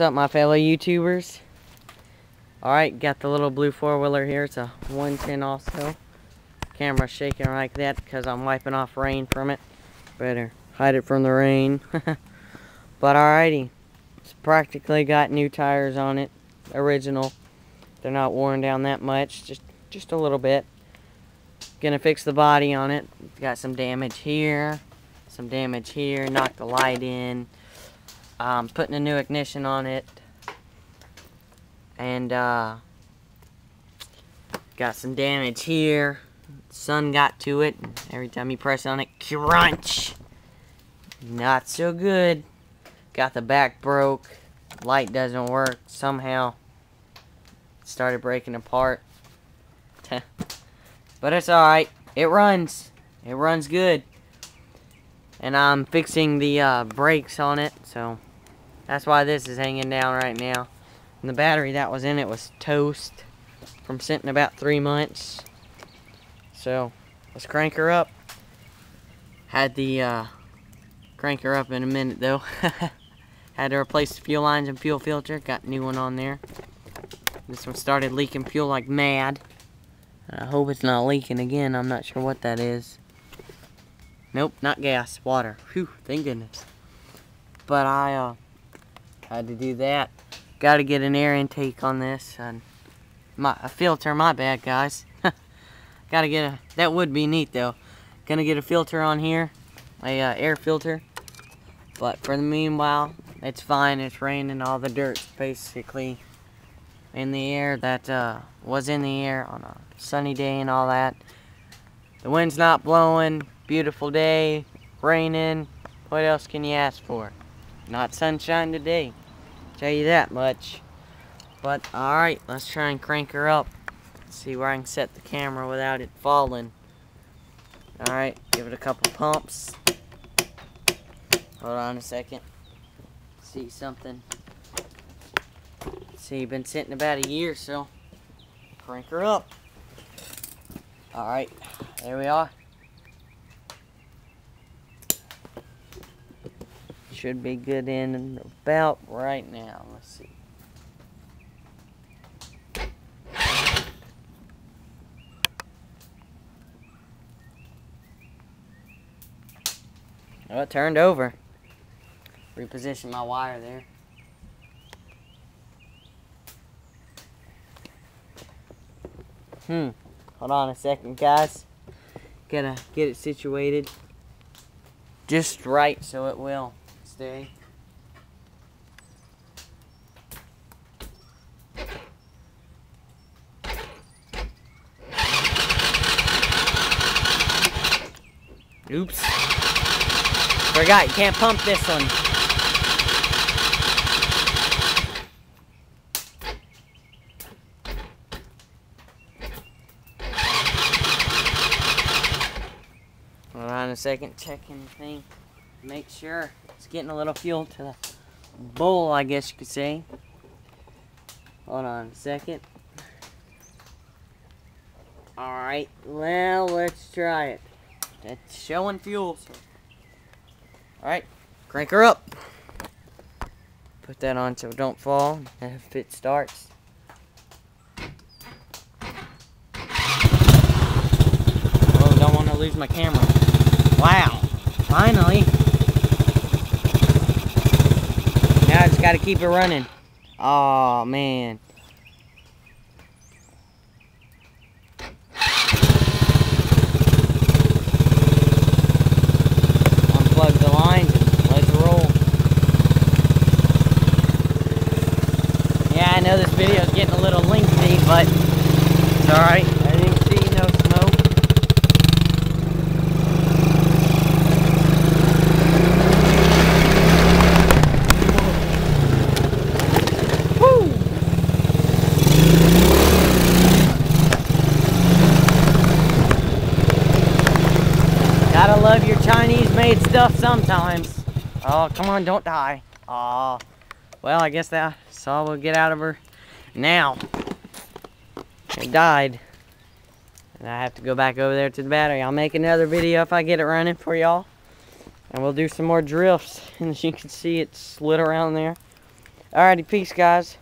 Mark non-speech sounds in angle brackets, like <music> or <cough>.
What's up, my fellow YouTubers? Alright, got the little blue four-wheeler here. It's a 110 also. Camera shaking like that because I'm wiping off rain from it. Better hide it from the rain. <laughs> but alrighty. It's practically got new tires on it. Original. They're not worn down that much. Just, just a little bit. Gonna fix the body on it. Got some damage here. Some damage here. Knocked the light in um, putting a new ignition on it. And uh, got some damage here. Sun got to it. Every time you press on it crunch. Not so good. Got the back broke. Light doesn't work somehow. Started breaking apart. <laughs> But it's alright. It runs. It runs good. And I'm fixing the uh, brakes on it so that's why this is hanging down right now. And the battery that was in it was toast from sitting about three months. So, let's crank her up. Had the, uh, crank her up in a minute though. <laughs> Had to replace the fuel lines and fuel filter. Got new one on there. This one started leaking fuel like mad. I hope it's not leaking again. I'm not sure what that is. Nope, not gas. Water. Whew, thank goodness. But I, uh, had to do that. Got to get an air intake on this and my a filter. My bad, guys. <laughs> Got to get a. That would be neat though. Gonna get a filter on here, a uh, air filter. But for the meanwhile, it's fine. It's raining. All the dirt's basically in the air that uh, was in the air on a sunny day and all that. The wind's not blowing. Beautiful day. Raining. What else can you ask for? Not sunshine today. Tell you that much. But, alright, let's try and crank her up. See where I can set the camera without it falling. Alright, give it a couple pumps. Hold on a second. See something. See, been sitting about a year, so crank her up. Alright, there we are. Should be good in about right now. Let's see. Oh, it turned over. Reposition my wire there. Hmm. Hold on a second, guys. Gotta get it situated just right so it will stay. Oops. Forgot, you can't pump this one. Hold on a second, checking the thing. Make sure. It's getting a little fuel to the bowl, I guess you could say. Hold on a second. Alright, well, let's try it. It's showing fuel. So. Alright, crank her up. Put that on so it don't fall <laughs> if it starts. Oh, don't want to lose my camera. Wow, finally. Now I got to keep it running. Oh, man. Unplug the lines and let's roll. Yeah, I know this video is getting a little lengthy, but it's alright. I didn't see no smoke. Gotta love your Chinese-made stuff sometimes. Oh, come on, don't die. Oh, well, I guess that's all we'll get out of her now. It died. And I have to go back over there to the battery. I'll make another video if I get it running for y'all. And we'll do some more drifts. <laughs> And as you can see, it slid around there. Alrighty, peace, guys.